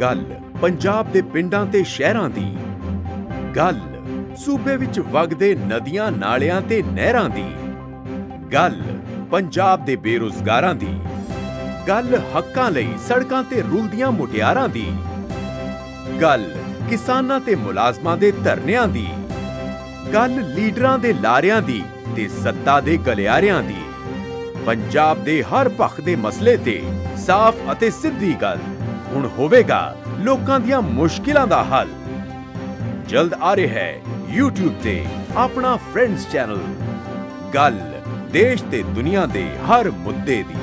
ਗੱਲ ਪੰਜਾਬ ਦੇ ਪਿੰਡਾਂ ਤੇ ਸ਼ਹਿਰਾਂ ਦੀ, ਗੱਲ ਸੂਬੇ ਵਿੱਚ ਵਗਦੇ ਨਦੀਆਂ ਨਾਲਿਆਂ ਤੇ ਨਹਿਰਾਂ ਦੀ, ਗੱਲ ਪੰਜਾਬ ਦੇ ਬੇਰੁਜ਼ਗਾਰਾਂ ਦੀ, ਗੱਲ ਹੱਕਾਂ ਲਈ ਸੜਕਾਂ ਤੇ ਰੁਲਦੀਆਂ ਮੁਟਿਆਰਾਂ ਦੀ, ਗੱਲ ਕਿਸਾਨਾਂ ਤੇ ਮੁਲਾਜ਼ਮਾਂ ਦੇ ਧਰਨਿਆਂ ਦੀ, ਗੱਲ ਲੀਡਰਾਂ ਦੇ ਲਾਰਿਆਂ ਦੀ ਤੇ ਸੱਤਾ ਦੇ ਗਲਿਆਰਿਆਂ ਦੀ, ਪੰਜਾਬ ਦੇ ਹਰ ਪੱਖ ਦੇ ਮਸਲੇ ਤੇ ਸਾਫ਼ ਅਤੇ ਸਿੱਧੀ ਗੱਲ। ਹੁਣ ਹੋਵੇਗਾ ਲੋਕਾਂ ਦੀਆਂ ਮੁਸ਼ਕਿਲਾਂ ਦਾ ਹੱਲ। ਜਲਦ ਆ ਰਿਹਾ ਹੈ YouTube ਤੇ ਆਪਣਾ ਫਰੈਂਡਸ ਚੈਨਲ ਗੱਲ ਦੇਸ਼ ਤੇ ਦੁਨੀਆ ਦੇ ਹਰ ਮੁੱਦੇ ਦੀ।